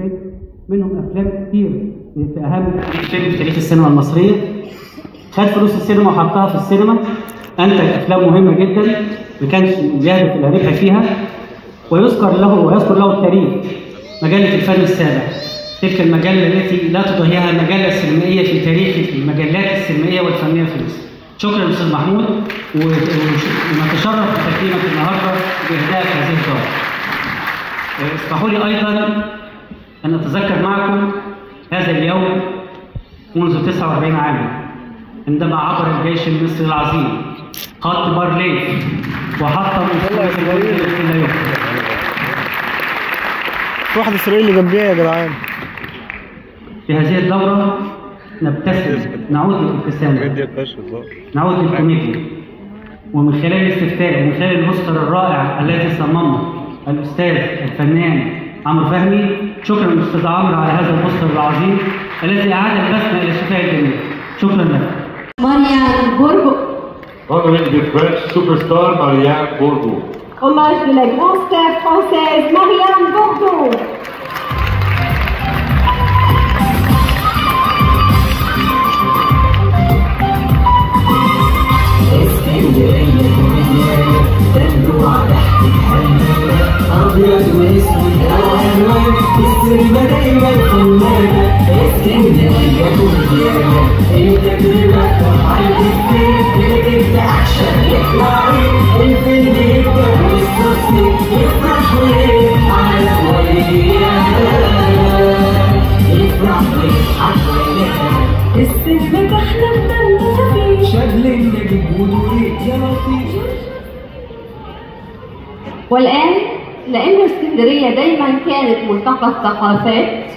فات منهم أفلام كتير. في أهم فيلم في تاريخ السينما المصرية. خد فلوس السينما وحطها في السينما. أنتج أفلام مهمة جدا ما كانش بيهدف إلى ربح فيها. ويذكر له ويذكر له التاريخ مجلة الفن السابع. تلك المجلة التي لا تضاهيها المجلة السينمائية في تاريخ المجلات السينمائية والفنية في مصر. شكرا أستاذ محمود ونتشرف بتكريمك النهارده بإهداء هذه الدار اسمحوا لي أيضا أن أتذكر معكم هذا اليوم منذ 49 عاما عندما عبر الجيش المصري العظيم خط بارليف وحطم في واحد إسرائيلي جنبيها يا جدعان. في هذه الدورة نبتسم نعود للابتسامة نعود للكوميديا. ومن خلال الاستفتاء ومن خلال البوستر الرائع الذي صممه الأستاذ الفنان عمرو فهمي شكرا للأستاذ عمرو على هذا البوستر العظيم الذي أعاد البسمة إلى شفاء الجميع شكرا لك Marianne Bourgo. Honoring the French superstar Marianne Bourgo. Hommage de la grande star française Marianne Bourgo. ابيض واسود الوان السينما دايما فنانه اسكندريه كوميديانه التجربه تفعل الفيلم تجيب اكشن يطلع إيه الفيلم يكبر والتصوير يفرح ويضحك على يفرح ويضحك وياه السينما تحلم دم خفيف. شغل النجم ودوريك يا لطيف والآن لأن اسكندرية دايما كانت ملتقى الثقافات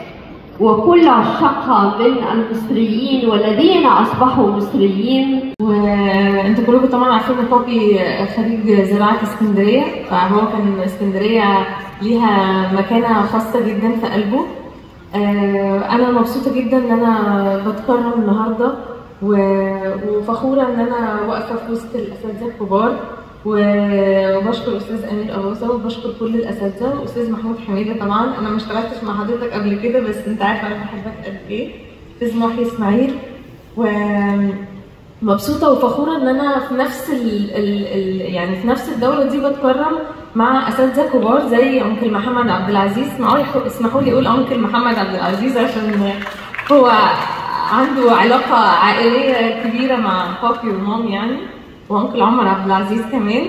وكل عشاقها من المصريين والذين أصبحوا مصريين. وأنتوا كلكم طبعا عارفين إن بابي خريج زراعة اسكندرية فهو كان اسكندرية ليها مكانة خاصة جدا في قلبه. آه، أنا مبسوطة جدا إن أنا بتكرم النهارده وفخورة إن أنا واقفة في وسط الأساتذة الكبار. وبشكر أستاذ أمير ابوسه وبشكر كل الأساتذة وأستاذ محمود حميدة طبعا. أنا ما اشتغلتش مع حضرتك قبل كده بس أنت عارف أنا بحبك قد إيه. أستاذ محي إسماعيل و مبسوطة وفخورة إن أنا في نفس ال ال ال يعني في نفس الدورة دي بتكرم مع أساتذة كبار زي أنكل محمد عبد العزيز. اسمحوا لي أقول أنكل محمد عبد العزيز عشان هو عنده علاقة عائلية كبيرة مع بابي ومامي يعني. وأنكل عمر عبد العزيز كمان.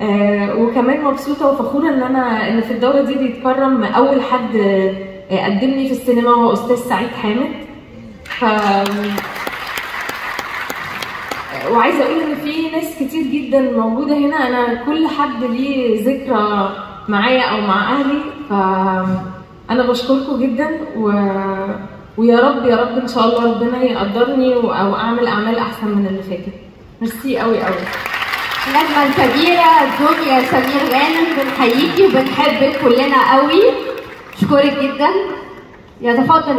آه وكمان مبسوطة وفخورة إن أنا إن في الدورة دي بيتكرم أول حد آه، قدمني في السينما هو أستاذ سعيد حامد. ف وعايزة أقول إن في ناس كتير جدا موجودة هنا. أنا كل حد ليه ذكرى معايا أو مع أهلي. فانا بشكركم جدا. و... ويا رب يا رب إن شاء الله ربنا يقدرني أو أعمل أعمال أحسن من اللي فاتت. ميرسي قوي قوي. النجمة الكبيرة دنيا سمير غانم بنحييكي وبنحبك كلنا قوي. اشكرك جدا. يتفضل.